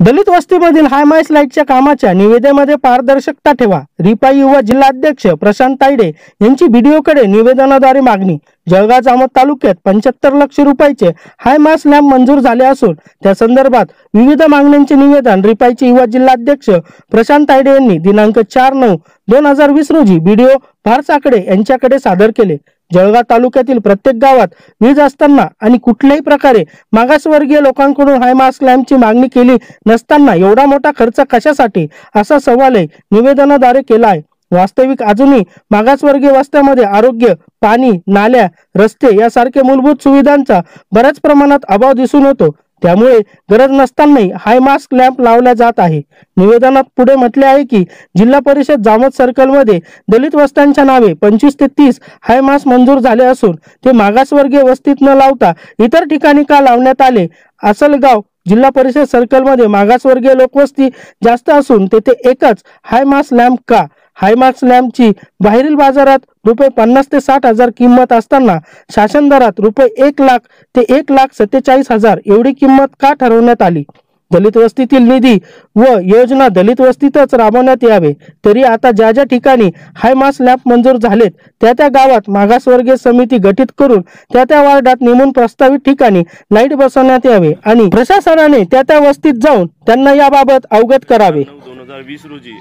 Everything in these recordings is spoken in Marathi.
दलित वस्तीमधील हायमाईस लाईटच्या कामाच्या निवेदेमध्ये पारदर्शकता ठेवा. रिपाई युवा जिल्हाध्यक्ष प्रशांत तायडे यांची व्हिडिओकडे निवेदनाद्वारे मागणी. जळगाव जामोद तालुक्यात पंच्याहत्तर लक्ष रुपयाचे हायमास लॅम्प मंजूर झाले असून त्या संदर्भात विविध मागण्यांचे निवेदन रिपाईचे युवा जिल्हाध्यक्ष प्रशांत तायडे यांनी दिनांक चार नऊ दोन हजार वीस रोजी बीडीओ भार साकडे यांच्याकडे सादर केले. जळगाव तालुक्यातील प्रत्येक गावात वीज असताना आणि कुठल्याही प्रकारे मागासवर्गीय लोकांकडून हायमास लॅम्पची मागणी केली नसताना एवढा मोठा खर्च कशासाठी? असा सवालही निवेदनाद्वारे केला आहे. वास्तविक अजूनही मागासवर्गीय वस्त्यामध्ये आरोग्य पाणी नाल्या रस्ते यासारख्या मूलभूत सुविधांचा बऱ्याच प्रमाणात अभाव दिसून येतो. त्यामुळे गरज नसतानाही हाय मास्क लॅम्प लावला जात आहे. निवेदनात पुढे म्हटले आहे की जिल्हा परिषद जामत सर्कलमध्ये दलित वस्त्यांच्या नावे पंचवीस ते तीस हाय मास्क मंजूर झाले असून ते मागासवर्गीय वस्तीत न लावता इतर ठिकाणी का लावण्यात आले? असलगाव जिल्हा परिषद सर्कलमध्ये मागासवर्गीय लोकवस्ती जास्त असून तेथे एकच हाय मास्क लॅम्प का? हायमार्क्स लॅम्पची बाहेरील बाजारात रुपये पन्नास ते साठ हजार किंमत असताना शासन दरात रुपये एक लाख ते एक लाख सत्तेचाळीस हजार एवढी किंमत का ठरवण्यात आली? दलित वस्तीतील निधी व योजना दलित वस्तीतच राबवण्यात यावे तरी आता ज्या ज्या ठिकाणी हायमास लॅम्प मंजूर झालेत त्या त्या गावात मागासवर्गीय समिती गठीत करून त्या त्या वार्डात नेमून प्रस्तावित ठिकाणी लाइट बसवण्यात यावे आणि प्रशासनाने त्या त्या वस्तीत जाऊन त्यांना याबाबत अवगत करावे. दोन हजार वीस रोजी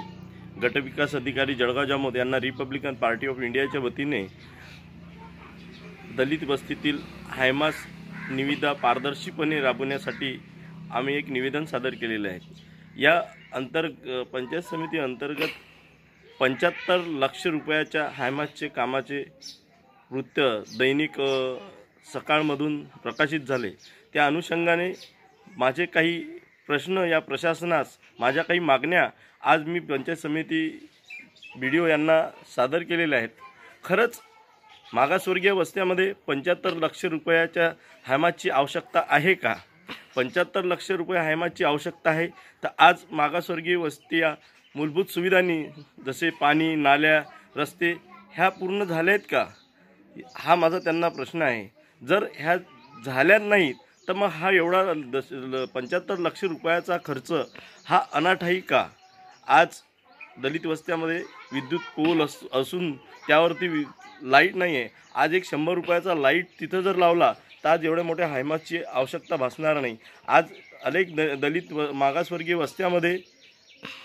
गटविकास अधिकारी जळगाव जामोद यांना रिपब्लिकन पार्टी ऑफ इंडियाच्या वतीने दलित वस्तीतील हायमास निविदा पारदर्शीपणे राबवण्यासाठी आम्ही एक निवेदन सादर केलेलं आहे. या अंतर पंचायत समिती अंतर्गत पंच्याहत्तर लक्ष रुपयाच्या हायमासचे कामाचे वृत्त दैनिक सकाळमधून प्रकाशित झाले. त्या अनुषंगाने माझे काही प्रश्न या प्रशासनास माझ्या काही मागण्या आज मी पंचायत समिती बी डी ओ यांना सादर केलेल्या आहेत. खरंच मागासवर्गीय वस्त्यामध्ये पंच्याहत्तर लक्ष रुपयाच्या हैमाची आवश्यकता आहे का? पंच्याहत्तर लक्ष रुपये हैमाची आवश्यकता आहे. तर आज मागासवर्गीय वस्ती या मूलभूत सुविधांनी जसे पाणी नाल्या रस्ते ह्या पूर्ण झाल्या आहेत का? हा माझा त्यांना प्रश्न आहे. जर ह्या झाल्या नाहीत तर मग हा एवढा दश पंच्याहत्तर लक्ष रुपयाचा खर्च हा अनाठाई का? आज दलित वस्त्यामध्ये विद्युत पोल अस असून त्यावरती वि लाइट नाही आहे आज एक शंभर रुपयाचा लाइट तिथं जर लावला तर आज एवढ्या मोठ्या हायमासची आवश्यकता भासणार नाही. आज अनेक द दलित व मागासवर्गीय वस्त्यामध्ये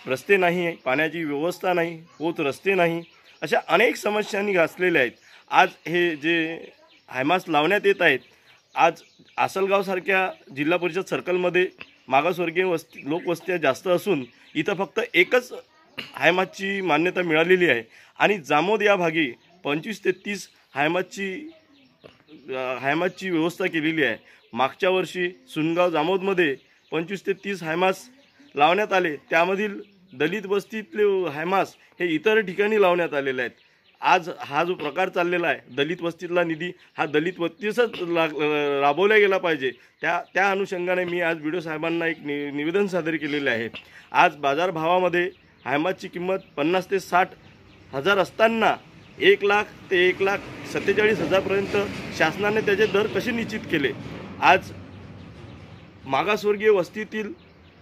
रस्ते नाही आहे पाण्याची व्यवस्था नाही पोत रस्ते नाही अशा अनेक समस्यांनी घासलेल्या आहेत. आज हे जे हायमास लावण्यात येत आहेत आज आसलगावसारख्या जिल्हा परिषद सर्कलमध्ये मागासवर्गीय वस्ती लोकवस्त्या जास्त असून इथं फक्त एकच हायमातची मान्यता मिळालेली आहे. आणि जामोद या भागी पंचवीस ते तीस हायमातची हायमातची व्यवस्था केलेली आहे. मागच्या वर्षी सुनगाव जामोदमध्ये पंचवीस ते तीस हायमास लावण्यात आले. त्यामधील दलित वस्तीतले हायमास हे इतर ठिकाणी लावण्यात आलेले आहेत. आज हा जो प्रकार चाललेला आहे दलित वस्तीतला निधी हा दलित वस्तीचाच ला राबवला गेला पाहिजे. त्या त्या अनुषंगाने मी आज व्हिडिओ साहेबांना एक नि निवेदन सादर केलेले आहे. आज बाजारभावामध्ये हायमाची किंमत पन्नास ते साठ हजार असताना एक लाख ते एक लाख सत्तेचाळीस हजारपर्यंत शासनाने त्याचे दर कसे निश्चित केले? आज मागासवर्गीय वस्तीतील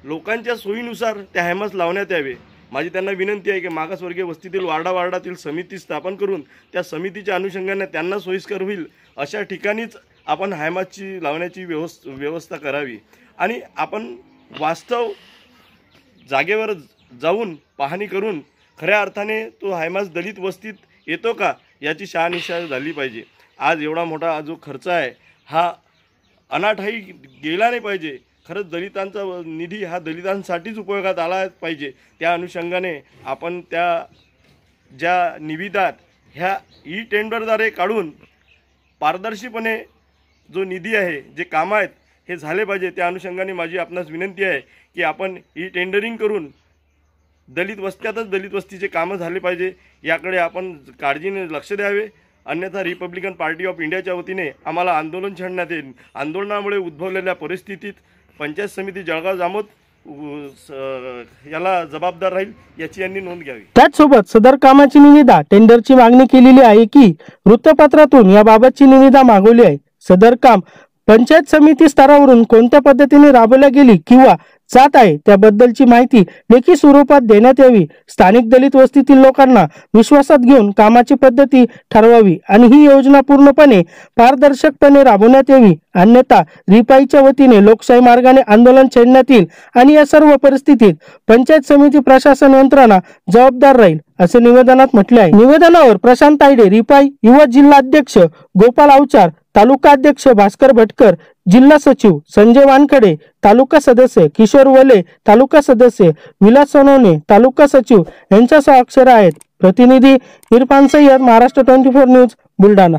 लोकांच्या सोयीनुसार त्या हायमास लावण्यात यावे. माझी त्यांना विनंती आहे की मागासवर्गीय वस्तीतील वार्डा वार्डातील समिती स्थापन करून त्या समितीच्या अनुषंगाने त्यांना सोयीस्कर होईल अशा ठिकाणीच आपण हायमासची लावण्याची व्यवस् व्यवस्था करावी. आणि आपण वास्तव जागेवर जाऊन पाहणी करून खऱ्या अर्थाने तो हायमास दलित वस्तीत येतो का याची शहानिशा झाली पाहिजे. आज एवढा मोठा जो खर्च आहे हा अनाठाई गेला नाही पाहिजे. खरंच दलितांचा व- निधी हा दलितांसाठीच उपयोगात आला पाहिजे. त्या अनुषंगाने आपण त्या ज्या निविदात ह्या ई टेंडरद्वारे काढून पारदर्शीपणे जो निधी आहे जे कामं आहेत हे झाले पाहिजे. त्या अनुषंगाने माझी आपणास विनंती आहे की आपण ई टेंडरिंग करून दलित वस्त्यातच दलित वस्तीचे कामं झाले पाहिजे. याकडे आपण काळजीने लक्ष द्यावे. अन्यथा रिपब्लिकन पार्टी ऑफ इंडियाच्या वतीने आम्हाला आंदोलन छेडण्यात येईल. आंदोलनामुळे उद्भवलेल्या परिस्थितीत पंचायत समिती जळगाव जामोद याला जबाबदार राहील याची यांनी नोंद घ्यावी. त्याचसोबत सदर कामाची निविदा टेंडरची मागणी केलेली आहे की वृत्तपत्रातून याबाबतची निविदा मागवली आहे. सदर काम पंचायत समिती स्तरावरून कोणत्या पद्धतीने राबवल्या गेली किंवा जात आहे. त्याबद्दलची माहिती लेखी स्वरूपात देण्यात यावी. स्थानिक दलित वस्तीतील लोकांना विश्वासात घेऊन कामाची पद्धती ठरवावी आणि ही योजना पूर्णपणे पारदर्शकपणे राबवण्यात यावी. अन्यथा रिपाईच्या वतीने लोकशाही मार्गाने आंदोलन छेडण्यात येईल आणि या सर्व परिस्थितीत पंचायत समिती प्रशासन यंत्रणा जबाबदार राहील असे निवेदनात म्हटले आहे. निवेदनावर प्रशांत तायडे रिपाई युवा जिल्हा अध्यक्ष गोपाल अवचार तालुका अध्यक्ष भास्कर भटकर जिल्हा सचिव संजय वानखडे तालुका सदस्य किशोर वले तालुका सदस्य विलास सोनवणे तालुका सचिव यांच्या अक्षर आहेत. प्रतिनिधी Irfan Sayyad Maharashtra twenty four news Buldhana.